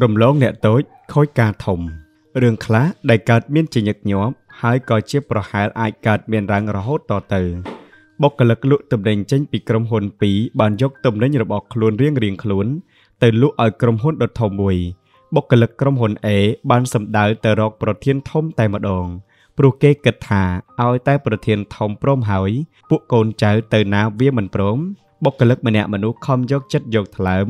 រំលងអ្នកតូចខូចការធំរឿងខ្លះដែលកើតមានជាញឹកញាប់ហើយក៏ជាប្រហែលអាចកើតមានរ៉ាំងរហូតតទៅបុគ្គលិកលក់ទំនិញចេញពីក្រុមហ៊ុន2បានយកទំនិញរបស់ខ្លួនរៀងរៀងខ្លួនទៅលក់ឲ្យក្រុមហ៊ុនដុតធំមួយបុគ្គលិកក្រុមហ៊ុន A បានសម្ដៅទៅរកប្រធានធំតែម្ដងព្រោះគេគិតថាឲ្យតែប្រធានធំព្រមហើយពួកកូនចៅទៅណាវាមិនព្រមបុគ្គលិកម្នាក់មនុស្សខំយកចិត្តយកថ្លើម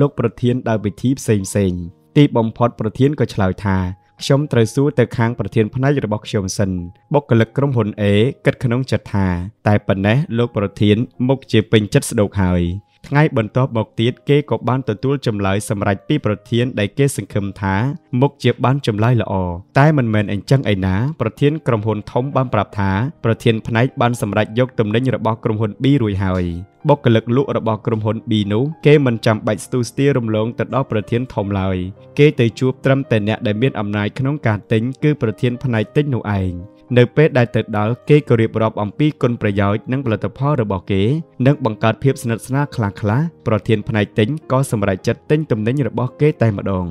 លោកប្រធានដោយវិធីផ្សេងផ្សេងទីបំផុតប្រធានក៏ឆ្លើយថាខ្ញុំត្រូវសួរទៅខាងប្រធានផ្នែករបស់ខ្ញុំសិនបុគ្គលិកក្រុមហ៊ុន A គិតក្នុងចិត្តថា តែប៉ុណ្ណេះលោកប្រធានមុខជាពេញចិត្តស្ដោកហើយ ថ្ងៃបន្ទាប់មកទៀតគេក៏បានទទួលចម្លើយសម្រេចពីប្រធានដែលគេសង្ឃឹមថាមុខជាបានចម្លើយល្អតែមិនមែនអញ្ចឹងឯណាប្រធានក្រុមហ៊ុនធំបានប្រាប់ថាប្រធានផ្នែកបានសម្រេចយកទំនិញរបស់ក្រុមហ៊ុន B រួចហើយបុគ្គលិកលក់របស់ក្រុមហ៊ុន B នោះគេមិនចាំបាច់ស្ទុះស្ទារំលងទៅដល់ប្រធានធំឡើយគេទៅជួបត្រឹមតែអ្នកដែលមានអំណាចក្នុងការទិញគឺប្រធានផ្នែកទិញនោះឯង នៅពេលដែលទៅដល់គេក៏រៀបរាប់អំពីគុណប្រយោជន៍និងផលិតផលរបស់គេនិងបង្កើតភាពស្និទ្ធស្នាលខ្លះៗប្រធានផ្នែកទិញក៏សម្រេចចិត្តទិញទំនិញរបស់គេតែម្ដង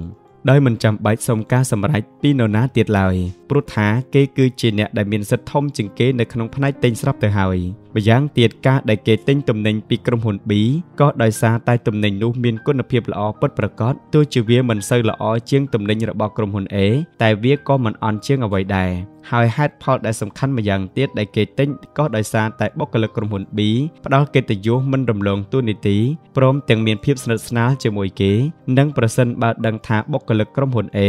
ដោយមិនចាំបាច់សុំការសម្រេចពីនរណាទៀតឡើយព្រោះថាគេគឺជាអ្នកដែលមានសិទ្ធិធំជាងគេនៅក្នុងផ្នែកទិញស្រាប់ទៅហើយម្យ៉ាងទៀតការដែលគេទិញទំនិញពីក្រុមហ៊ុន B ក៏ដោយសារតែទំនិញនោះមានគុណភាពល្អពិតប្រាកដទោះជាវាមិនសូវល្អជាងទំនិញរបស់ក្រុមហ៊ុន A តែវាក៏មិនអន់ជាងអ្វីដែរហើយហេតុផលដែលសំខាន់ម្យ៉ាងទៀតដែលគេទិញក៏ដោយសារតែបុគ្គលិកក្រុមហ៊ុន B ផ្ដល់កិត្តិយសមិនរំលងទូនីតិព្រមទាំងមានភាពស្និទ្ធស្នាលជាមួយគេនិងប្រសិនបើដឹងថាបុគ្គលិកក្រុមហ៊ុន A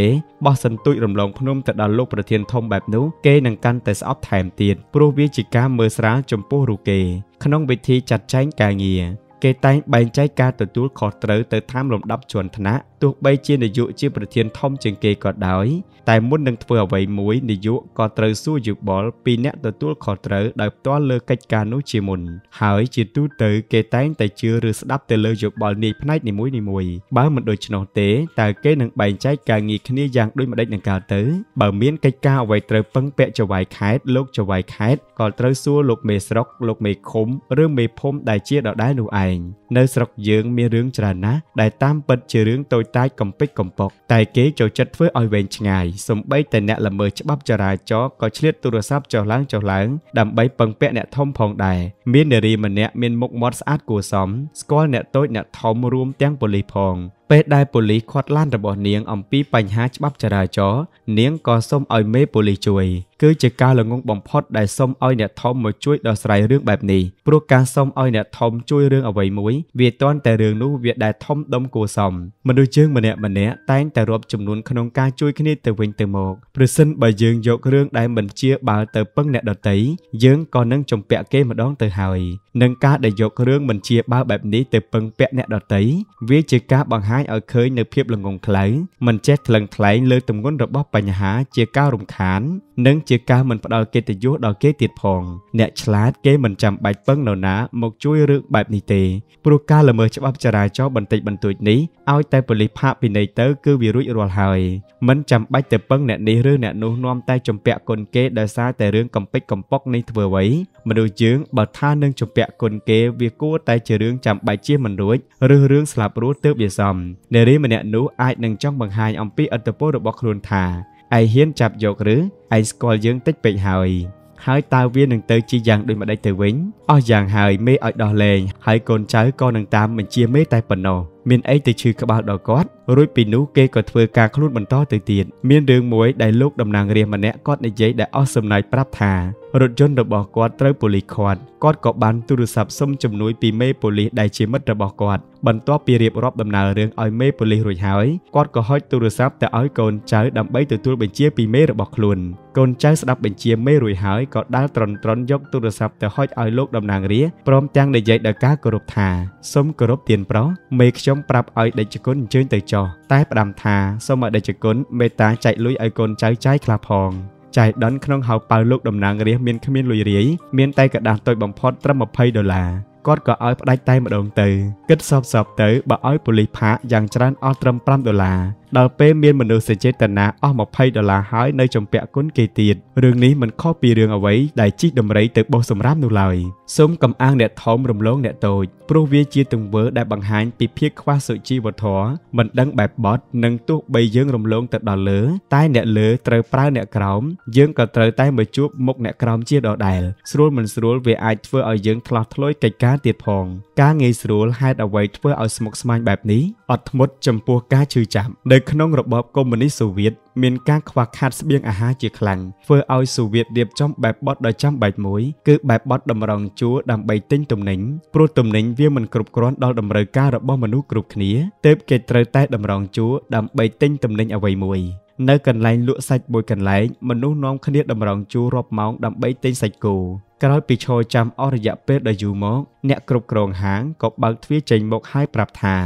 បោះសន្ទូចរំលងភ្នំទៅដល់លោកប្រធានធំបែបនោះគេនឹងកាន់តែស្អប់ថែមទៀតព្រោះវាជាការមើលស្រាលចំពោះរូគេក្នុងវិធីចាត់ចែងការងារគេតែងបែងចែកការទទួលខុសត្រូវទៅតាមលំដាប់ជាន់ថ្នាក់ទោះបីជានាយកជាប្រធានធំជាងគេក៏ដោយ តែមុននឹងធ្វើអ្វីមួយនាយកក៏ត្រូវសួរយោបល់ពីអ្នកទទួលខុសត្រូវដោយផ្ទាល់លើកិច្ចការនោះជាមុនហើយជាទូទៅគេតែងតែជឿឬស្ដាប់ទៅលើយោបល់នាយផ្នែកនីមួយៗបើមិនដូច្នោះទេតើគេនឹងបែងចែកការងារគ្នាយ៉ាងដូចម្ដេចនឹងកើតទៅបើមានកិច្ចការអ្វីត្រូវពឹងពាក់ចវាយខេតលោកចវាយខេតក៏ត្រូវសួរលោកមេស្រុកលោកមេឃុំឬមេភូមិដែលជាដដែលនោះឯងនៅស្រុកយើងមានរឿងច្រើនណាស់ដែលតាមពិតជារឿងតូចតាចកំពេចកំប៉ុកតែគេចូលចិត្តធ្វើឲ្យវែងឆ្ងាយសំបីតែអ្នកល្មើសច្បាប់ចរាចរណ៍ក៏ឆ្លៀតទូរស័ព្ទចុះឡើងចុះឡើងដើម្បីពឹងពាក់អ្នកធំផងដែរមាននារីម្នាក់មានមុខមាត់ស្អាតគួរសមស្គាល់អ្នកតូចអ្នកធំរួមទាំងប៉ូលីសផង ពេលដែលប៉ូលីសឃាត់ឡានរបស់នាងអំពីបញ្ហាច្បាប់ចរាចរណ៍នាងក៏សុំឲ្យមេប៉ូលីសជួយគឺជាការល្ងងបំផុតដែលសុំឲ្យអ្នកធំមកជួយដោះស្រាយរឿងបែបនេះព្រោះការសុំឲ្យអ្នកធំជួយរឿងអ្វីមួយវាតន់តែរឿងនោះវាដែលធំដុំគួសមមនុស្សយើងម្នាក់ម្នាក់តែងតែរាប់ចំនួនក្នុងការជួយគ្នាទៅវិញទៅមកប្រសិនបើយើងយករឿងដែលមិនជាបើទៅពឹងអ្នកដតីយើងក៏នឹងជំពាក់គេម្ដងទៅហើយនឹងការដែលយករឿងមិនជាបើបែបនេះទៅពឹងពាក់អ្នកដតីវាជាការបង្ហាញឲ្យឃើញនៅភាពល្ងងខ្លៅមិនចេះថ្លឹងថ្លែងលើទម្ងន់របស់បញ្ហាជាការរំខាននិងជាការមិនផ្ដល់កិត្តិយសដល់គេទៀតផង អ្នកឆ្លាតគេមិនចាំបាច់ពឹងនរណាមកជួយរឿងបែបនេះទេព្រោះការល្មើសច្បាប់ចរាចរណ៍បន្តិចបន្តួចនេះឲ្យតែប៉ូលីសផាកពិន័យទៅគឺវារួចរាល់ហើយមិនចាំបាច់ទៅពឹងអ្នកនេះឬអ្នកនោះនាំតែជំពាក់គុណគេដោយសារតែរឿងកំពេចកំប៉ុកនេះធ្វើអ្វីមនុស្សយើងបើថានឹងជំពាក់គុណគេវាគួរតែជារឿងចាំបាច់ជាមិនរួចឬរឿងស្លាប់រស់ទើបវាសមនារីម្នាក់នោះអាចនឹងចង់បង្ហាញអំពីអត្តពលរបស់ខ្លួនថា ឯហ៊ានចាប់យកឬឯងស្គាល់យើងតិចពេកហើយហើយតើវានឹងទៅជាយ៉ាងដូចម្ដេចទៅវិញអស់យ៉ាងហើយមេឲ្យដោះលែងហើយកូនចៅក៏នឹងតាមបញ្ជាមេតែប៉ុណ្ណោះ មានអីទៅឈឺក្បាលដល់គាត់រួចពីនោះគេក៏ធ្វើការខ្លួនបន្តទៅទៀតមានរឿងមួយដែលលោកតំណាងរាស្ត្រម្នាក់គាត់និយាយដែលអស់សំណើចប្រាប់ថារថយន្តរបស់គាត់ត្រូវប៉ូលីសឃាត់គាត់ក៏បានទូរស័ព្ទសុំជំនួយពីមេប៉ូលីសដែលជាមិត្តរបស់គាត់បន្ទាប់ពីរៀបរាប់ដំណើររឿងឲ្យមេប៉ូលីសរួចហើយគាត់ក៏ហុចទូរស័ព្ទទៅឲ្យកូនចៅដើម្បីទទួលបញ្ជាពីមេរបស់ខ្លួនកូនចៅស្ដាប់បញ្ជាមេរួចហើយក៏ដាល់ត្រន់ត្រន់យកទូរស័ព្ទទៅហុចឲ្យលោកតំណាងរាស្ត្រព្រមទាំងនិយាយដោយការគោរពថាសូមគោរពទានប្រុសមេខ្ញុំប្រាប់ឲ្យដេចគុណអញ្ជើញទៅចុះតែផ្ដាំថាសូមឲ្យដេចគុណមេត្តាចែកលុយឲ្យកូនចៅចាយខ្លះផងចៃដន្យក្នុងហៅប៉ៅលោកតំណាងរាស្ត្រមានគ្មានលុយរាយមានតែกระดาษតូចបំផុតត្រឹម20ដុល្លារគាត់ក៏ឲ្យផ្ដាច់តែម្ដងទៅគិតសពសពទៅបើឲ្យប៉ូលីសផាកយ៉ាងច្រើនអស់ត្រឹម5ដុល្លារ ដល់ពេលមានមនុស្សចេតនាអស់20ដុល្លារហើយនៅចំពាក់គុណគេទៀតរឿងនេះមិនខុសពីរឿងអ្វីដែលជីកដំរីទៅបោះសម្រាប់នោះឡើយសូមកំអាងអ្នកធំរំលងអ្នកតូចព្រោះវាជាទង្វើដែលបង្ហាញពីភាពខ្វះសុជីវធម៌មិនដឹងបែបបត់និងទោះបីយើងរំលងទៅដល់លើតែអ្នកលើត្រូវប្រើអ្នកក្រោមយើងក៏ត្រូវតែមកជួបមុខអ្នកក្រោមជាដដែល ស្រួលមិនស្រួលវាអាចធ្វើឲ្យយើងឆ្លោះឆ្លួយកិច្ចការទៀតផង ការងាយស្រួលហេតុអ្វីធ្វើឲ្យស្មុគស្មាញបែបនេះអត់ធ្មត់ចំពោះការឈឺចាប់នៅក្នុងរបបកុម្មុយនីសសូវៀតមានការខ្វះខាតស្បៀងអាហារជាខ្លាំងធ្វើឲ្យសូវៀតរៀបចំបែបបត់ដ៏ចាំបាច់មួយគឺបែបបត់តម្រង់ជួរដើម្បីទិញទំនិញព្រោះទំនិញវាមិនគ្រប់គ្រាន់ដល់តម្រូវការរបស់មនុស្សគ្រប់គ្នាទើបគេត្រូវតែតម្រង់ជួរដើម្បីទិញទំនិញអ្វីមួយនៅកន្លែងលក់សាច់មួយកន្លែងមនុស្សនាំគ្នាតម្រង់ជួររាប់ម៉ោងដើម្បីទិញសាច់គោក្រោយពីឈរចាំអស់រយៈពេលដ៏យូរមកអ្នកគ្រប់គ្រងហាងក៏បើកទ្វារចេញមកហើយប្រាប់ថា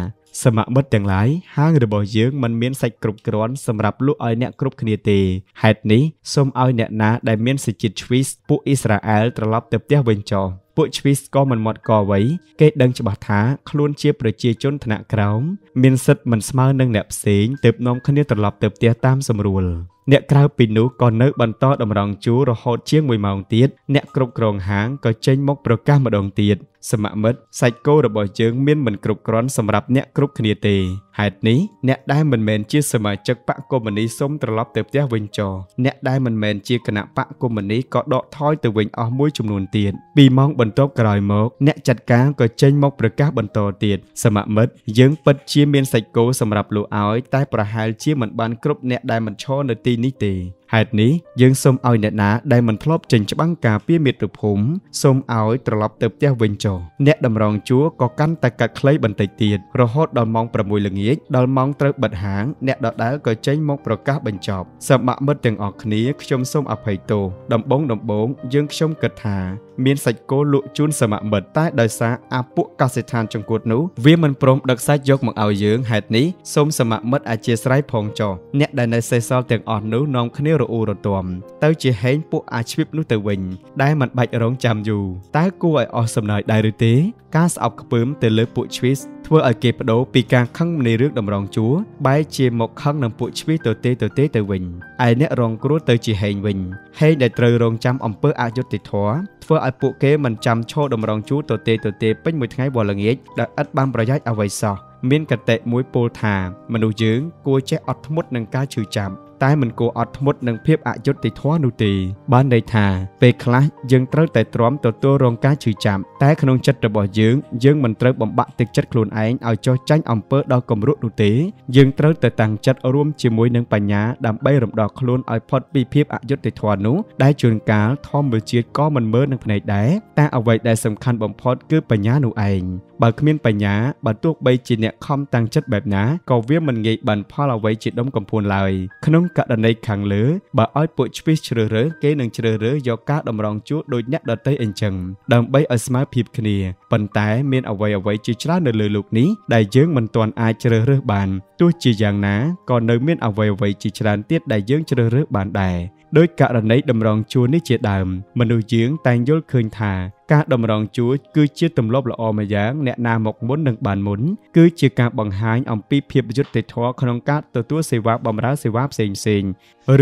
សមមិត្តទាំងឡាយហាងរបស់យើងមិនមានសាច់គ្រប់គ្រាន់សម្រាប់លក់ឲ្យអ្នកគ្រប់គ្នាទេហេតុនេះសូមឲ្យអ្នកណាដែលមានសេចក្ដីឆ្វីសពួកអ៊ីស្រាអែលត្រឡប់ទៅផ្ទះវិញចុះពួកឆ្វីសក៏មិនមាត់កអ្វីគេដឹងច្បាស់ថាខ្លួនជាប្រជាជនថ្នាក់ក្រោមមានសិទ្ធិមិនស្មើនឹងអ្នកផ្សេងទើបនាំគ្នាត្រឡប់ទៅផ្ទះតាមសម្រួល អ្នកក្រៅពីនោះក៏នៅបន្តតម្រង់ជួររហូតជាង1ម៉ោងទៀតអ្នកគ្រប់គ្រងហាងក៏ចេញមកប្រកាសម្ដងទៀតសមមិត្តសាច់គោរបស់យើងមានមិនគ្រប់គ្រាន់សម្រាប់អ្នកគ្រប់គ្នាទេហេតុនេះអ្នកដែលមិនមែនជាសមាជិកបកកុម្មុយនីសូមត្រឡប់ទៅផ្ទះវិញចោអ្នកដែលមិនមែនជាគណៈបកកុម្មុយនីក៏ដកថយទៅវិញអស់មួយចំនួនទៀតពីម៉ោងបន្ទាប់ក្រោយមកអ្នកចាត់ការក៏ចេញមកប្រកាសបន្តទៀតសមមិត្តយើងពិតជាមានសាច់គោសម្រាប់លក់ឲ្យតែប្រហែលជាមិនបានគ្រប់អ្នកដែលមិនឈរនៅទីនេះទេហេតុនេះយើងសូមឲ្យអ្នកណាដែលមិនធ្លាប់ចេញច្បាំងការពារមាតុភូមិសូមឲ្យត្រឡប់ទៅផ្ទះវិញចុះអ្នកតម្រង់ជួរក៏កាន់តែកាត់ខ្លីបន្តិចទៀតរហូតដល់ម៉ោង6ល្ងាចដល់ម៉ោងត្រូវបិទហាងអ្នកដដែលក៏ចេញមកប្រកាសបញ្ចប់សមមិត្តទាំងអស់គ្នាខ្ញុំសូមអភ័យទោសដំបងដំបងយើងខ្ញុំគិតថាមានសាច់គោលក់ជូនសមមិត្តតែដោយសារអាពួកកសិដ្ឋានចង្កួតនោះវាមិនព្រមដឹកសាច់យកមកឲ្យយើងហេតុនេះសូមសមមិត្តអធិស្ឋានផងចុះអ្នកដែលនៅសេសសល់ទាំងអស់នោះនាំគ្នារអ៊ូរទាំទៅជាហេងពួកអាជីពនោះទៅវិញ ដែលមិនបាច់រងចាំយូរតើគួរឲ្យអស់សំណើចដែរឬទេ ការស្អប់ខ្ពើមទៅលើពួកឈ្វីសធ្វើឲ្យគេបដូរពីការខឹងនៃរឿងតម្រង់ជួរបែរជាមកខឹងនឹងពួកឈ្វីសទៅទេទៅទេទៅវិញឯអ្នករងគ្រោះទៅជាហេងវិញហេងដែលត្រូវរងចាំអំពើអយុត្តិធម៌ធ្វើឲ្យពួកគេមិនចាំឈរតម្រង់ជួរទៅទេទៅទេពេញមួយថ្ងៃវល់ល្ងាចដែលឥតបានប្រយោជន៍អ្វីសោះមានកតិមួយពោលថាមនុស្សយើងគួរចេះអត់ធ្មត់នឹងការឈឺចាប់ តែមិនគួរអត់ធ្មត់នឹងភាពអយុត្តិធម៌នោះទេបានន័យថាពេលខ្លះយើងត្រូវតែទ្រាំទទួលរងការឈឺចាប់តែក្នុងចិត្តរបស់យើងយើងមិនត្រូវបំបាក់ទឹកចិត្តខ្លួនឯងឲ្យចោះចាញ់អំពើដល់គំរក់នោះទេយើងត្រូវតែតាំងចិត្តរួមជាមួយនឹងបញ្ញាដើម្បីរំដោះខ្លួនឲ្យផុតពីភាពអយុត្តិធម៌នោះដែលជួនកាលធម្មជាតិក៏មិនមើលនឹងភ្នែកដែរតែអ្វីដែលសំខាន់បំផុតគឺបញ្ញានោះឯងបើគ្មានបញ្ញាបើទោះបីជាអ្នកខំតាំងចិត្តបែបណាក៏វាមិនងាយបានផលអ្វីជាដុំកំភួនឡើយក្នុងករណីខាងលើបើឲ្យពួកឆ្វីសជ្រើសរើសគេនឹងជ្រើសរើសយកការតម្រង់ជួរដោយអ្នកដតីអញ្ចឹងដើម្បីឲ្យស្មើភាពគ្នាប៉ុន្តែមានអ្វីអ្វីជាច្រើននៅលើលោកនេះដែលយើងមិនទាន់អាចជ្រើសរើសបានទោះជាយ៉ាងណាក៏នៅមានអ្វីអ្វីជាច្រើនទៀតដែលយើងជ្រើសរើសបានដែរ ដោយករណីតម្រង់ជួរនេះជាដើម មនុស្សយើងតែងយល់ឃើញថាការតម្រង់ជួរគឺជាទម្លាប់ល្អមួយយ៉ាងអ្នកណាមកមុននឹងបានមុនគឺជាការបង្ហាញអំពីភាពយុត្តិធម៌ក្នុងការទទួលសេវាបម្រើសេវាផ្សេងៗ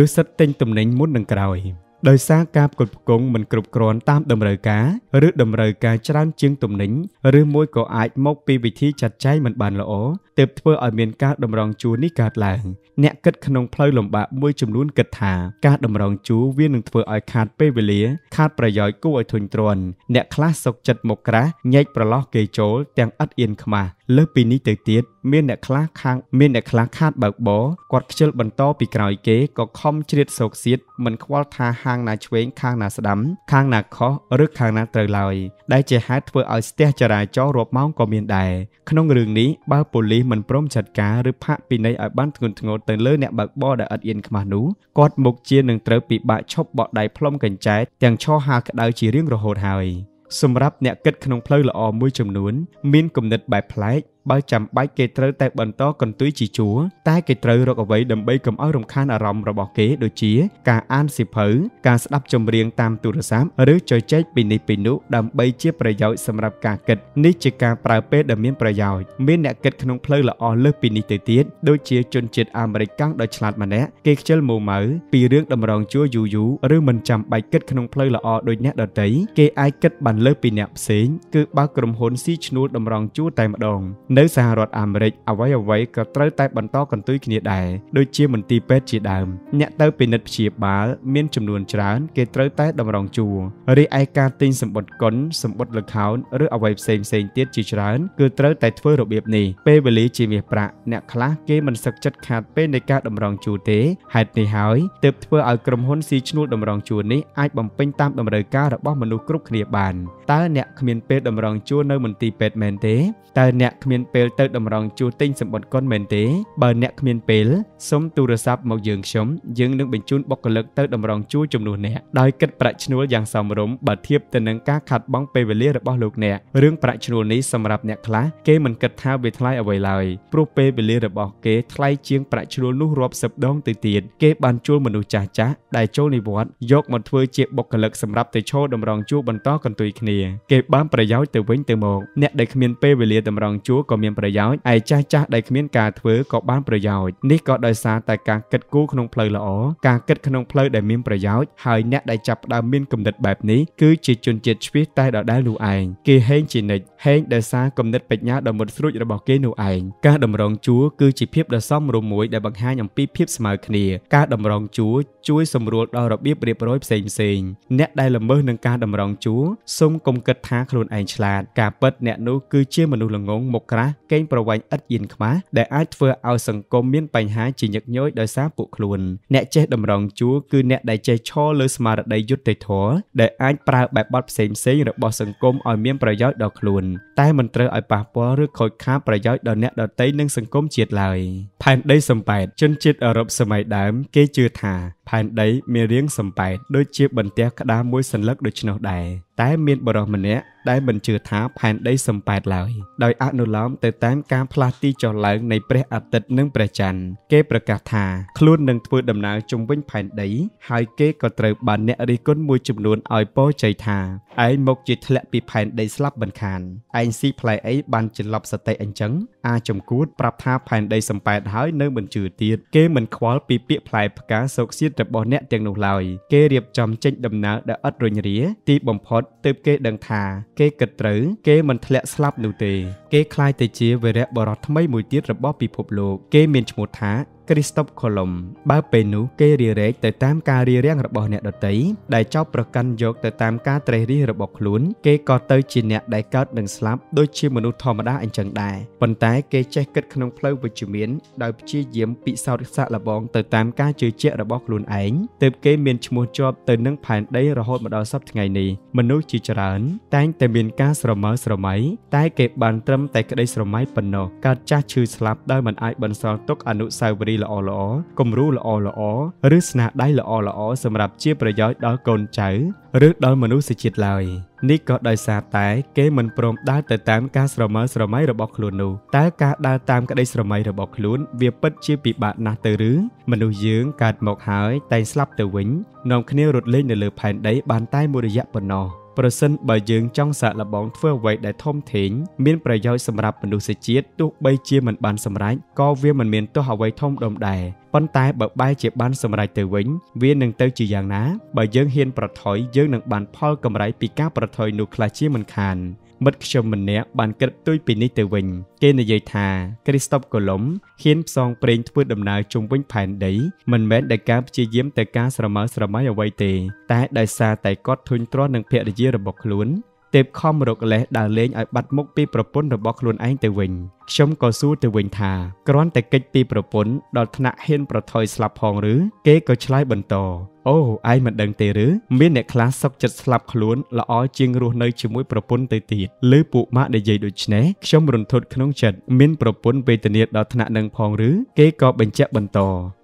ឬសិទ្ធិទិញទំនិញមុននឹងក្រោយដោយសារការផ្គត់ផ្គង់មិនគ្រប់គ្រាន់តាមតម្រូវការឬតម្រូវការច្រើនជាងទំនិញឬមួយក៏អាចមកពីវិធីចាត់ចែងមិនបានល្អ ទើបធ្វើឲ្យមានការតម្រង់ជួរនេះកើតឡើងអ្នកគិតក្នុងផ្លូវលំបាកមួយចំនួនគិតថាការតម្រង់ជួរវានឹងធ្វើឲ្យខាតពេលវេលាខាតប្រយោជន៍គួរឲ្យធុញទ្រាន់អ្នកខ្លះសុកចិត្តមកក្រាស់ញែកប្រឡោះគេចូលទាំងឥតអៀនខ្មាស់លើសពីនេះទៅទៀតមានអ្នកខ្លះខាងមានអ្នកខ្លះខាតបើកបរគាត់ខ្ជិលបន្តពីក្រោយគេក៏ខំជ្រៀតសោកសៀតមិនខ្វល់ថាហាងណាឆ្វេងខាងណាស្ដាំ ខាងណាខុសឬខាងណាត្រូវឡើយដែលជាហេតុធ្វើឲ្យស្ទះចរាចរណ៍រាប់ម៉ោងក៏មានដែរក្នុងរឿងនេះបើប៉ូលីសមិនព្រមចាត់ការឬផាកពិន័យឲ្យបានធ្ងន់ធ្ងរទៅលើអ្នកបើកបរដែលឥតអៀនខ្មាស់នោះគាត់មុខជានឹងត្រូវពិបាកឈប់បកដៃផ្លុំកញ្ចែតទាំងឈរហាលក្តៅជារៀងរហូតហើយសម្រាប់អ្នកគិតក្នុងផ្លូវល្អមួយចំនួន មានគំនិតបែបប្លែក បើចាំបាច់គេត្រូវតែបន្តកន្ទុយជាជួរតែគេត្រូវរកអ្វីដើម្បីកុំឲ្យរំខានអារម្មណ៍របស់គេដូចជា ការអានសៀវភៅការស្ដាប់ចម្រៀងតាមទូរស័ព្ទឬជជែកពីនេះពីនោះដើម្បីជាប្រយោជន៍សម្រាប់ការគិតនេះជាការប្រើពេលដែលមានប្រយោជន៍មានអ្នកគិតក្នុងផ្លូវល្អលើសពីនេះទៅទៀតដូចជាជនជាតិអាមេរិកកាំងដ៏ឆ្លាតម្នាក់គេខ្ជិលម៉ូម៉ៅពីរឿងតម្រងជួរយូយូឬមិនចាំបាច់គិតក្នុងផ្លូវល្អដូចអ្នកដទៃគេអាចគិតបានលើសពីអ្នកផ្សេងគឺបើក្រុមហ៊ុនស៊ីឈ្នួលតម្រងជួរតែម្ដងនៅសហរដ្ឋអាមេរិកអ្វីអ្វីក៏ត្រូវតែបន្តកន្ទុយគ្នាដែរដូចជាមន្ទីរពេទ្យជាដើមអ្នកទៅពិនិត្យព្យាបាលមានចំនួនច្រើនគេត្រូវតែតម្រងជួររីឯការទិញសម្បត្តិកុនសម្បត្តិលខោនឬអ្វីផ្សេងផ្សេងទៀតជាច្រើនគឺត្រូវតែធ្វើរបៀបនេះពេលវេលាជាមាសប្រាក់អ្នកខ្លះគេមិនសឹកចិត្តខាតពេលនៃការតម្រង់ជួរទេហេតុនេះហើយទើបធ្វើឲ្យក្រុមហ៊ុនស៊ីឈ្នួលតម្រង់ជួរនេះអាចបំពេញតាមតម្រូវការរបស់មនុស្សគ្រប់គ្នាបានតើអ្នកគ្មានពេលតម្រង់ជួរនៅមន្ទីរពេទ្យមែនទេតើអ្នកគ្មានពេលទៅតម្រង់ជួរទិញសម្បត្តិកុនមែនទេបើអ្នកគ្មានពេលសុំទូរស័ព្ទមកយើងខ្ញុំយើងនឹងបញ្ជូនបុគ្គលិកទៅតម្រង់ជួរជំនួសអ្នកដោយគិតប្រាក់ឈ្នួលយ៉ាងសមរម្យបើធៀបទៅនឹងការខាត់បង់ពេលវេលារបស់លោកអ្នករឿងប្រាក់ឈ្នួលនេះសម្រាប់អ្នកខ្លះគេមិនគិតថាវាថ្លៃអ្វីឡើយព្រោះពេលវេលារបស់គេថ្លៃជាងប្រាក់ឈ្នួលនោះរាប់សិបដងទៅទៀតគេបានជួលមនុស្សចាស់ចាស់ដែលចូលនិវត្តន៍យកមកធ្វើជាបុគ្គលិកសម្រាប់ទៅឈរតម្រង់ជួរបន្តកន្ទុយគ្នា គេបានប្រយោជន៍ទៅវិញទៅមកអ្នកដែលគ្មានពេលវេលាតម្រង់ជួរក៏មានប្រយោជន៍ឯចាស់ចាស់ដែលគ្មានការធ្វើក៏បានប្រយោជន៍នេះក៏ដោយសារតែការគិតគូរក្នុងផ្លូវល្អការគិតក្នុងផ្លូវដែលមានប្រយោជន៍ហើយអ្នកដែលចាប់ផ្ដើមមានគំនិតបែបនេះគឺជាជនជាតិជ្វីសតែដដែលនោះឯងគេហេងជានិច្ចហេងដោយសារគំនិតបញ្ញាដ៏មុតស្រួចរបស់គេនោះឯងការតម្រង់ជួរគឺជាភាពដ៏សមរម្យមួយដែលបង្ហាញអំពីភាពស្មើគ្នាការតម្រង់ជួរជួយសម្រួលដល់របៀបរៀបរយផ្សេងផ្សេងអ្នកដែលល្មើសនឹងការតម្រង់ជួរសូមកុំគិតថាខ្លួនឯងឆ្លាត ការពិតអ្នកនោះគឺជាមនុស្សល្ងងមុខក្រាស់កេងប្រវ័ញ្ចឥតយៀនខ្មាស់ដែលអាចធ្វើឲ្យសង្គមមានបញ្ហាជាញឹកញយដោយសារពួកខ្លួនអ្នកចេះតម្រង់ជួរគឺអ្នកដែលចេះឈរលើស្មារតីយុត្តិធម៌ដែលអាចប្រើបែបបទផ្សេងផ្សេងរបស់សង្គមឲ្យមានប្រយោជន៍ដល់ខ្លួនតែមិនត្រូវឲ្យប៉ះពាល់ឬខូចខាតប្រយោជន៍ដល់អ្នកដទៃនិងសង្គមជាតិឡើយផែនដីសំប៉ែតជនជាតិអឺរ៉ុបសម័យដើមគេជឿថាផែនដីមានរាងសំប៉ែតដូចជាបន្ទះក្តារមួយសន្លឹកដូច្នោះដែរតែមានបរិសម្នាក់ដែលមិនជឿថាផែនដីសំប៉ែតឡើយដោយអនុលោមទៅតាមការផ្លាស់ទីចុះឡើងនៃព្រះអាទិត្យនិងព្រះច័ន្ទគេប្រកាសថាខ្លួននឹងធ្វើដំណើរជុំវិញផែនដី ហើយគេក៏ត្រូវបានអ្នករិះគន់មួយចំនួនឲ្យពរជ័យថា ឯងមកជាធ្លាក់ពីផែនដីស្លាប់មិនខានឯងស៊ីផ្លែអីបានច្រឡប់សតិអញ្ចឹងអាចំគួតប្រាប់ថាផែនដីសំប៉ែតហើយនៅមិនជឿទៀតគេមិនខ្វល់ពីពាក្យផ្លែផ្កាសោកសៀតរបស់អ្នកទាំងនោះឡើយគេរៀបចំចេញដំណើរដែលឥតរញរាទីបំផុតទើបគេដឹងថាគេគិតត្រូវគេមិនធ្លាក់ស្លាប់នោះទេគេคล้ายទៅជាវីរៈបរិបទថ្មីមួយទៀតរបស់ពិភពលោកគេមានឈ្មោះថា គ្រីស្តុបកូឡុំបើពេលនោះគេរារែកទៅតាមការរារាំងរបស់អ្នកដតីដែលចោទប្រកាន់យកទៅតាមការត្រេះរិះរបស់ខ្លួន គេក៏ទៅជាអ្នកដែលកើតនឹងស្លាប់ដូចជាមនុស្សធម្មតាអញ្ចឹងដែរប៉ុន្តែគេចេះគិតក្នុងផ្លូវវិជ្ជមានដោយព្យាយាមពិសោធន៍សាកល្បងទៅតាមការជឿជាក់របស់ខ្លួនឯងទើបគេមានឈ្មោះជាប់ទៅនឹងផែនដីរហូតមកដល់សប្តាហ៍ថ្ងៃនេះមនុស្សជាច្រើន តែងតែមានការស្រមើស្រមៃតែគេបានត្រឹមតែក្តីស្រមៃប៉ុណ្ណោះកើតចាស់ឈឺស្លាប់ដោយមិនអាចបន្សល់ទុកអនុស្សាវរីយ៍ល្អល្អគំរូល្អល្អឬស្នាដៃល្អល្អសម្រាប់ជាប្រយោជន៍ដល់កូនចៅឬដល់មនុស្សជាតិឡើយនេះក៏ដោយសារតែគេមិនព្រមដើរទៅតាមការស្រមើស្រមៃរបស់ខ្លួននោះតើការដើរតាមក្តីស្រមៃរបស់ខ្លួនវាពិតជាពិបាកណាស់ទៅឬមនុស្សយើងកើតមកហើយតែស្លាប់ទៅវិញនាំគ្នារត់លេងនៅលើផែនដីបានតែមួយរយៈប៉ុណ្ណោះ ប្រសិនបើយើងចង់សាកល្បងធ្វើអ្វីដែលធំធេងមានប្រយោជន៍សម្រាប់មនុស្សជាតិទោះបីជាមិនបានសម្រេចក៏វាមិនមានទោះអ្វីធំដុំដែរប៉ុន្តែបើបែរជាបានសម្រេចទៅវិញវានឹងទៅជាយ៉ាងណាបើយើងហ៊ានប្រថុយយើងនឹងបានផលកម្រៃពីការប្រថុយនោះខ្លះជាមិនខាន មិត្តខ្ញុំម្នាក់បានគិតផ្ទុយពីនេះទៅវិញ គេនិយាយថាគ្រីស្តុបកូឡុំហ៊ានផ្សងព្រេងធ្វើដំណើរជុំវិញផែនដី មិនមែនដោយការព្យាយាមតែការស្រមើស្រមៃអ្វីទេ តែដោយសារតែគាត់ធុញទ្រាន់នឹងភរិយារបស់ខ្លួនទេពខំរកលេសដើរលេងឲ្យបាត់មុខពីប្រពន្ធរបស់ខ្លួនឯងទៅវិញខ្ញុំក៏សួរទៅវិញថាគ្រាន់តែកិច្ចពីប្រពន្ធដល់ថ្នាក់ហ៊ានប្រថុយស្លាប់ផងឬគេក៏ឆ្លើយបន្តអូឯងមិនដឹងទេឬមានអ្នកខ្លះសុកចិត្តស្លាប់ខ្លួនល្អជាងរស់នៅជាមួយប្រពន្ធទៅទៀតឬពួកម៉ាក់និយាយដូចនេះខ្ញុំរន្ធត់ក្នុងចិត្តមានប្រពន្ធវេទនាដល់ថ្នាក់នឹងផងឬគេក៏បញ្ជាក់បន្ត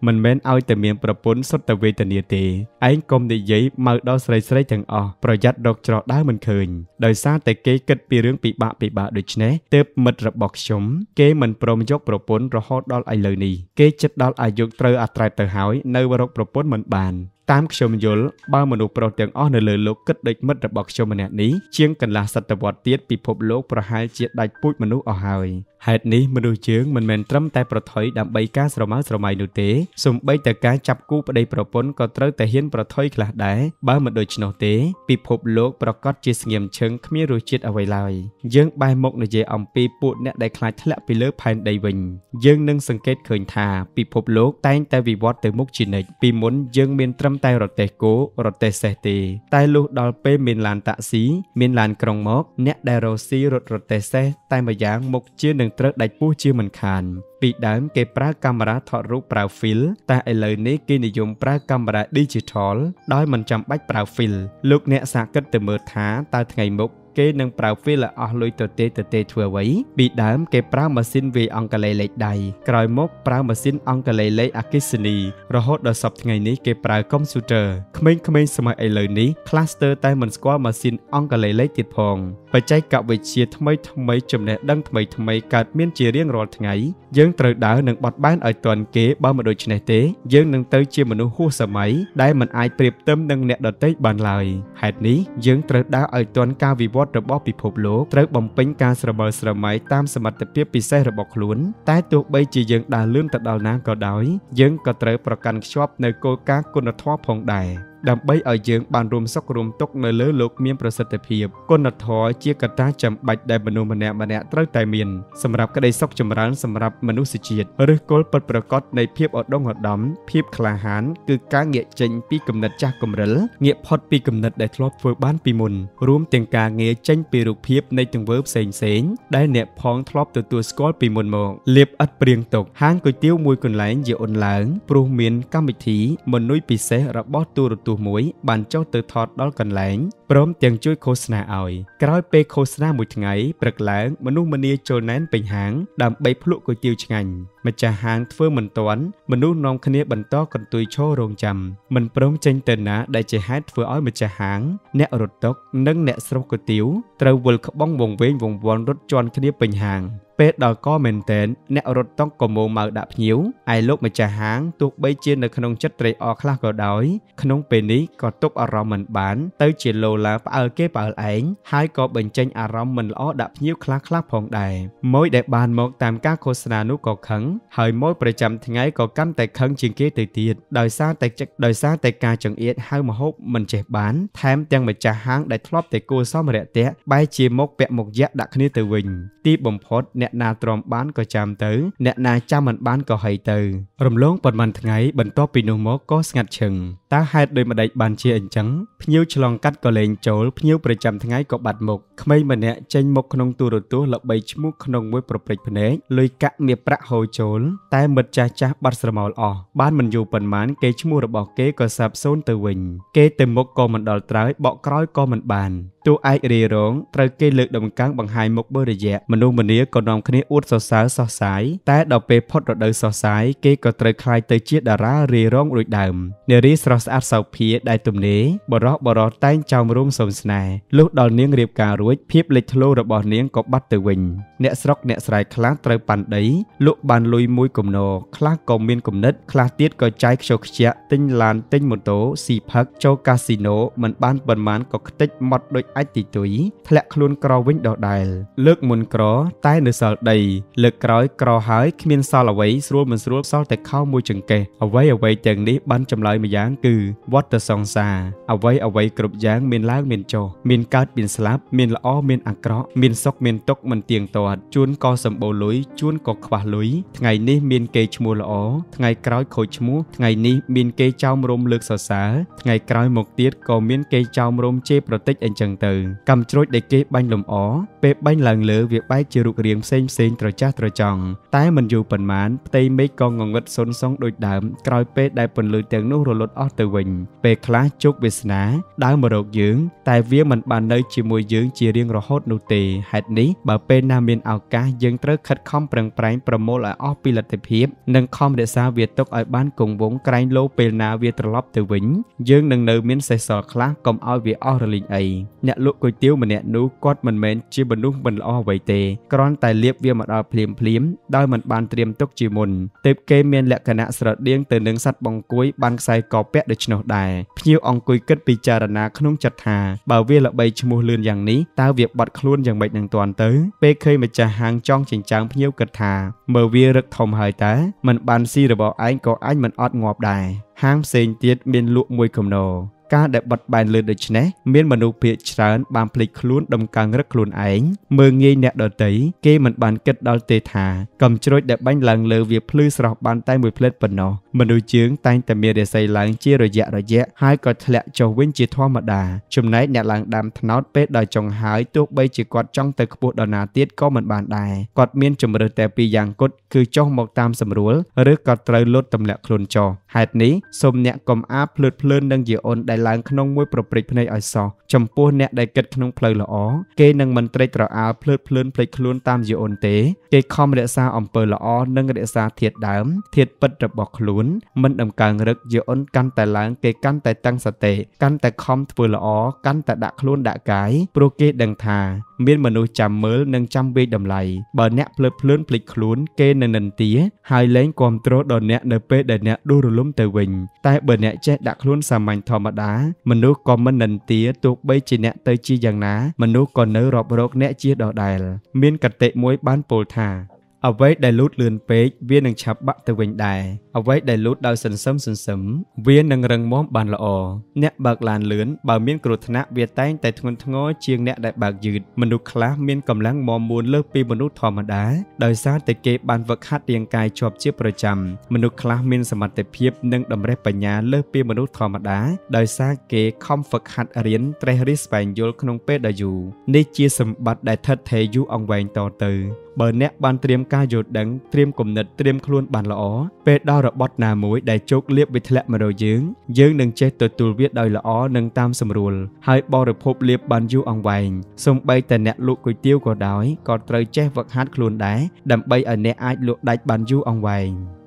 មិនមែនឲ្យតែមានប្រពន្ធសុទ្ធតែវេទនាទេឯងកុំនិយាយមកដល់ស្រីស្រីទាំងអស់ប្រយ័ត្នរកច្រកដើរមិនឃើញដោយសារតែគេគិតពីរឿងពិបាកពិបាកដូចនេះទើបមិត្តរបស់ខ្ញុំគេមិនព្រមយកប្រពន្ធរហូតដល់ឥឡូវនេះ គេចិត្តដល់អាយុត្រូវអាត្រែតទៅហើយ នៅរកប្រពន្ធមិនបាន តាមខ្ញុំយល់បើមនុស្សប្រុសទាំងអស់នៅលើលោកគិតដូចមិត្តរបស់ខ្ញុំម្នាក់នេះជាងកន្លះសតវត្សទៀតពិភពលោកប្រហែលជាដាច់ពូជមនុស្សអស់ហើយហេតុនេះមនុស្សយើងមិនមែនត្រឹមតែប្រថុយដើម្បីការស្រមើស្រមៃនោះទេសូម្បីតែការចាប់គូប្តីប្រពន្ធក៏ត្រូវតែហ៊ានប្រថុយខ្លះដែរបើមិនដូច្នោះទេពិភពលោកប្រកាសជាស្ងៀមឈឹងគ្មានរសជាតិអ្វីឡើយយើងបែរមុខនិយាយអំពីពួកអ្នកដែលខ្លាចធ្លាក់ពីលើផែនដីវិញយើងនឹងសង្កេតឃើញថាពិភពលោកតែងតែវិវត្តទៅមុខជានិច្ចពីមុនយើងមានត្រឹមតែរទេះគោរទេះសេះទេ តែលុះដល់ពេលមានឡានតាក់ស៊ីមានឡានក្រុងមក អ្នកដែលរស់ស៊ីរត់រទេះសេះតែម្យ៉ាងមុខជានឹងត្រូវដាច់ពោះជាមិនខានពីដើមគេប្រើកាមេរ៉ាថតរូបប្រើ film តែឥឡូវនេះគេនិយមប្រើកាមេរ៉ា digital ដោយមិនចាំបាច់ប្រើ film លោកអ្នកសាកគិតទៅមើលថាតើថ្ងៃមុខ គេនឹងប្រើ feel ឲ្យអស់លុយទៅទេទៅទេធ្វើអ្វីពីដើមគេប្រើម៉ាស៊ីនវាយអង្កលេលេខដៃក្រោយមកប្រើម៉ាស៊ីនអង្កលេលេខអគ្គិសនីរហូតដល់សប្តាហ៍ថ្ងៃនេះគេប្រើកុំព្យូទ័រក្មេងៗសម័យឥឡូវនេះ cluster តែមិនស្គាល់ម៉ាស៊ីនអង្កលេលេខទៀតផងបច្ចេកវិទ្យាថ្មីថ្មីចំណេះដឹងថ្មីថ្មីកើតមានជារៀងរាល់ថ្ងៃយើងត្រូវដើរនិងបត់បែនឲ្យទាន់គេបើមិនដូច្នេះទេយើងនឹងទៅជាមនុស្សហួសសម័យដែលមិនអាចប្រៀបផ្ទឹមនឹងអ្នកដទៃបានឡើយហេតុនេះយើងត្រូវដើរឲ្យទាន់ការវិវត្តរបស់ពិភពលោកត្រូវបំពេញការស្រមើស្រមៃតាមសមត្ថភាពពិសេសរបស់ខ្លួន តែទោះបីជាយើងដើរលឿនទៅដល់ណាក៏ដោយយើងក៏ត្រូវប្រកាន់ខ្ជាប់នៅគោលការណ៍គុណធម៌ផងដែរ ដើម្បីឲ្យយើងបានរួមសុខរួមទុក្ខនៅលើលោកមានប្រសិទ្ធភាពគុណធម៌ជាកត្តាចាំបាច់ដែលមនុស្សម្នាក់ម្នាក់ត្រូវតែមានសម្រាប់ក្តីសុខចម្រើនសម្រាប់មនុស្សជាតិឬគល់ពិតប្រកបនៃភាពឧត្តមឧត្តមភាពក្លាហានគឺការងាកចេញពីគំនិតចាស់កំរិលងាកផុតពីគំនិតដែលធ្លាប់ធ្វើបានពីមុនរួមទាំងការងារចេញពីរូបភាពនៃទង្វើផ្សេងផ្សេងដែលអ្នកផងធ្លាប់ទទួលស្គាល់ពីមុនមកលៀបឥតព្រៀងទុកហាងគុយទាវមួយកន្លែងជាអ៊ុនឡើងព្រោះមានកម្មវិធីមនុយពិសេសរបស់ទូរទស្សន៍មួយបានចុះទៅថតដល់កន្លែង ព្រមទាំងជួយឃោសនាឲ្យក្រោយពេលឃោសនាមួយថ្ងៃព្រឹកឡើងមនុស្សម្នាចូលណែនពេញហាងដើម្បីភ្លក់គុយទាវឆ្ងាញ់ម្ចាស់ហាងធ្វើមិនទាន់មនុស្សនាំគ្នាបន្តកន្ទុយឈររងចាំមិនព្រមចេញទៅណាដែលជាហេតុធ្វើឲ្យម្ចាស់ហាង អ្នករត់តុកនិងអ្នកស្រុកគុយទាវត្រូវវិលក្បងវងវែងវងវាន់រត់ជន់គ្នាពេញហាងពេលដល់កមែនតែនអ្នករត់តុកក៏មោម៉ៅដាក់ភ្ញៀវឯលោកម្ចាស់ហាងទោះបីជានៅក្នុងចិត្តត្រេកអរខ្លះក៏ដោយក្នុងពេលនេះក៏ទប់អារម្មណ៍មិនបាន ទៅជាលោឡាផ្អើលគេផ្អើលឯងហើយក៏បញ្ចេញអារម្មណ៍មិនល្អដាក់ភ្ញៀវខ្លះខ្លះផងដែរម៉ួយដែលបានមកតាមការឃោសនានោះក៏ខឹងហើយម៉ួយប្រចាំថ្ងៃក៏កាន់តែខឹងជាងគេទៅទៀតដោយសារតែចិត្តដោយសារតែការចង្អៀតហៅមហូបមិនចេះបានថែមទាំងម្ចាស់ហាងដែលធ្លាប់តែគួសមរយៈតៈបែរជាមកពាក់មុខយៈដាក់គ្នាទៅវិញទីបំផុតអ្នកអ្នកណាទ្រាំបានក៏ចាំទៅ អ្នកណាចាំមិនបានក៏ហីទៅ រំលងប៉ុន្មានថ្ងៃបន្ទាប់ពីនោះមកក៏ស្ងាត់ឈឹងតើហេតុដូចម្ដេចបានជាអញ្ចឹងភ្ញៀវឆ្លងកាត់ក៏លែងចូលភ្ញៀវប្រចាំថ្ងៃក៏បាត់មុខក្មេងម្នាក់ចេញមុខក្នុងទូរទស្សន៍ល្បីឈ្មោះក្នុងមួយប្រព្រឹត្តភ្នែកលុយកាក់មាសប្រាក់ហូរចូល តែមិត្តចាស់ចាស់បាត់ស្រមោលអស់បានមិនយូរប៉ុន្មានគេឈ្មោះរបស់គេក៏សាបសូន្យទៅវិញ គេទៅមុខក៏មិនដល់ត្រើយបកក្រោយក៏មិនបានតួឯករារងត្រូវគេលើកដំកើងបង្ហាញមុខបរិយៈមនុស្សម្នាក៏នាំគ្នាអួតសរសើរសោះសាយតែដល់ពេលផុតរដូវសោះសាយគេក៏ត្រូវคลายទៅជាតារារារងរួចដើមនារីស្រស់ស្អាតសោភាដែលទំនេរបរោះបរោះតែងចោមរួមសុំស្នេហ៍លុះដល់នាងរៀបការរួចភាពលេចធ្លោរបស់នាងក៏បាត់ទៅវិញអ្នកស្រុកអ្នកស្រែខ្លះត្រូវប៉ាន់ដីលក់បានលុយមួយគំនរខ្លះក៏មានគំនិតខ្លះទៀតក៏ចាយខ្ជិលខ្ជាក់ទិញឡានទិញម៉ូតូស៊ីផឹកចូលកាស៊ីណូមិនបានប៉ុន្មានក៏ខ្ទេចម៉ត់ដូច អាចទីទុយធ្លាក់ខ្លួនក្រវិញដដែល លើកមុនក្រ តែនៅសល់ដី លើកក្រោយក្រហើយគ្មានសល់អ្វីស្រួលមិនស្រួលសល់តែខោមួយចង្កេះអ្វីអ្វីទាំងនេះបានចម្លើយម្យ៉ាងគឺវត្តសង្សារអ្វីអ្វីគ្រប់យ៉ាងមានឡើងមានចុះមានកើតមានស្លាប់មានល្អមានអាក្រក់មានសុខមានទុក្ខមិនទៀងទាត់ជួនក៏សម្បូរលុយជួនក៏ខ្វះលុយថ្ងៃនេះមានគេឈ្មោះល្អថ្ងៃក្រោយខូចឈ្មោះថ្ងៃនេះមានគេចោមរំលើកសរសើរថ្ងៃក្រោយមកទៀតក៏មានគេចោមរំជេរប្រតិចអញ្ចឹងទៅកម្មជ្រួចដែលគេបាញ់លំអពេលបាញ់ឡើងលើវាបែកជារូបរាងផ្សេងផ្សេងត្រចះត្រចង់តែមិនយូរប៉ុន្មានផ្ទៃមេឃក៏ងងឹតសុនសងដូចដើមក្រោយពេលដែលពន្លឺទាំងនោះរលត់អស់ទៅវិញ ពេលខ្លះជោគវាសនាដើរមករកយើង តែវាមិនបាននៅជាមួយយើងជារៀងរហូតនោះទេហេតុនេះបើពេលណាមានឱកាសយើងត្រូវខិតខំប្រឹងប្រែងប្រមូលឲ្យអស់ពីលទ្ធភាព និងខំរក្សាវាទុកឲ្យបានគង់វង្សក្រែងលោពេលណាវាត្រឡប់ទៅវិញ យើងនឹងនៅមានសេះសល់ខ្លះកុំឲ្យវាអស់រលីងអីអ្នកអ្នកលក់គុយទាវម្នាក់នោះគាត់មិនមែនជាមនុស្សមិនល្អអ្វីទេគ្រាន់តែលៀបវាមកដល់ភ្លាមភ្លាមដោយមិនបានត្រៀមទុកជាមុនទើបគេមានលក្ខណៈស្រដៀងទៅនឹងសត្វបង្គួយបានខ្សែកពាក់ដូច្នោះដែរភ្ញៀវអង្គុយគិតពិចារណាក្នុងចិត្តថាបើវាល្បីឈ្មោះលឿនយ៉ាងនេះតើវាបាត់ខ្លួនយ៉ាងម៉េចនឹងទាន់ទៅ ពេលឃើញម្ចាស់ហាងចង់ចិញ្ចើមភ្ញៀវគិតថាមើលវារឹកធំហើយតើមិនបានស៊ីរបស់ឯងក៏អញមិនអត់ងាប់ដែរហាងផ្សេងទៀតមានលក់មួយគំនរ ការដែលបត់បែនលឿនដូច្នេះមានមនុស្សភាគច្រើនបានភ្លេចខ្លួនដំកើងរឹកខ្លួនឯងមើងងាយអ្នកដតីគេមិនបានគិតដល់ទេថាកំជ្រួចដែលបាញ់ឡើងលើវាភ្លឺស្រស់បានតែមួយផ្លេតប៉ុណ្ណោះមនុស្សជើងតែងតែមានរាសីឡើងជារយៈរយៈហើយក៏ធ្លាក់ចុះវិញជាធម្មតាចំណែកអ្នកឡើងដាំថ្នោតពេលដល់ចុងហើយទោះបីជាគាត់ចង់ទៅខ្ពស់ដល់ណាទៀតក៏មិនបានដែរគាត់មានជំរើសតែពីរយ៉ាងគត់គឺចុះមកតាមស្រួលឬក៏ត្រូវលុតទម្លាក់ខ្លួនចុះហេតុនេះសូមអ្នកកុំអាភ្លើតភ្លើននឹងជាអូនដែលឡើងក្នុងមួយប្រព្រឹត្តភ្នែកឲ្យសោះចំពោះអ្នកដែលគិតក្នុងផ្លូវល្អគេនឹងមិនត្រេកត្រអាលភ្លើតភ្លើនភ្លេចខ្លួនតាមជាអូនទេគេខំរក្សាអំពើល្អនិងរក្សាធាតដើមធាតពិតរបស់ខ្លួនមិនដំកើងរឹកជាអូនកាន់តែឡើងគេកាន់តែតាំងសតិកាន់តែខំធ្វើល្អកាន់តែដាក់ខ្លួនដាក់កាយព្រោះគេដឹងថាមានមនុស្សចាំមើលនិងចាំវាយតម្លៃបើអ្នកភ្លើតភ្លើនភ្លេចខ្លួនគេនឹងនិន្ទាហើយលែងគ្រប់គ្រងដល់អ្នកនៅពេលដែលអ្នកដួលរលំទៅវិញតែបើអ្នកចេះដាក់ខ្លួនសាមញ្ញធម្មតាមនុស្សក៏មិននិន្ទាទោះបីជាអ្នកទៅជាយ៉ាងណា មនុស្សក៏នៅរាប់រកអ្នកជាដដែល មានកតិមួយបានពោលថា អ្វីដែលលូតលឿនពេកវានឹងឆាប់បាក់ទៅវិញដែរអ្វីដែលលូតដោយសន្សឹមសន្សឹមវានឹងរឹងមាំបានល្អអ្នកបើកឡានលឿនបើមានគ្រោះថ្នាក់វាតែងតែធ្ងន់ធ្ងរជាងអ្នកដែលបើកយឺតមនុស្សខ្លះមានកម្លាំងមាំមួនលើសពីមនុស្សធម្មតាដោយសារតែគេបានវឹកហាត់រាងកាយជាប់ជាប្រចាំមនុស្សខ្លះមានសមត្ថភាពនិងតម្រេះបញ្ញាលើសពីមនុស្សធម្មតាដោយសារគេខំហ្វឹកហាត់រៀនត្រេះរិះស្វែងយល់ក្នុងពេលដ៏យូរនេះជាសម្បត្តិដែលថិតថេរយូរអង្វែងតទៅ បើអ្នកបានត្រៀមការយល់ដឹងត្រៀមគំនិតត្រៀមខ្លួនបានល្អពេលដល់របត់ណាមួយដែលជោគលៀបវិធ្លាក់មករកយើងយើងនឹងចេះទទួលវាដោយល្អនិងតាមសម្រួលហើយបរិភោគលៀបបានយូរអង្វែងសូម្បីតែអ្នកលក់គុយទាវក៏ដោយក៏ត្រូវចេះវឹកហាត់ខ្លួនដែរដើម្បីឲ្យអ្នកអាចលក់ដាច់បានយូរអង្វែង។